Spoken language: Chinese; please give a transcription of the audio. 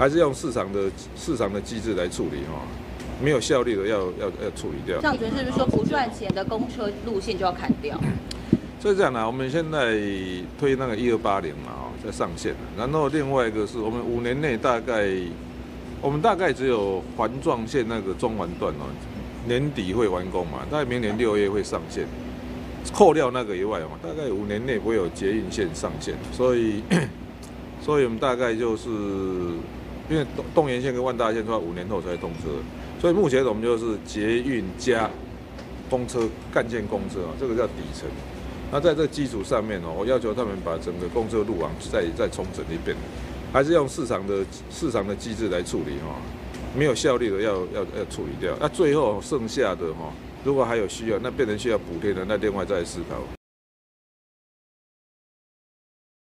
还是用市场的市场的机制来处理哈，没有效率的要要要处理掉。上主任是不是说不赚钱的公车路线就要砍掉？所以这样呢，我们现在推那个一二八零嘛，哦，在上线了。然后另外一个是我们五年内大概，我们大概只有环状线那个中环段哦，年底会完工嘛，大概明年六月会上线。扣掉那个以外嘛，大概五年内不会有捷运线上线。所以，所以我们大概就是因为动动沿线跟万大线都要五年后才通车，所以目前我们就是捷运加公车干线公车啊，这个叫底层。那在这基础上面哦，我要求他们把整个公车路网再再重整一遍，还是用市场的市场的机制来处理哈，没有效率的要要要处理掉。那最后剩下的哈，如果还有需要，那变成需要补贴的，那另外再思考。